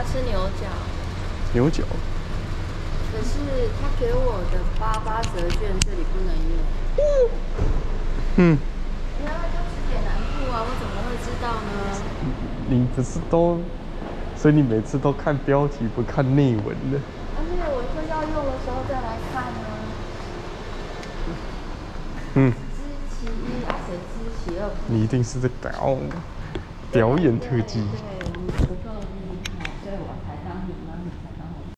要吃牛角。牛角。可是他给我的八八折券这里不能用。嗯。原来就吃点南部啊，我怎么会知道呢？你不是都，所以你每次都看标题不看内文的。而且我说要用的时候再来看呢、啊。嗯。知其一，而且知其二。你一定是在搞表演特技。对，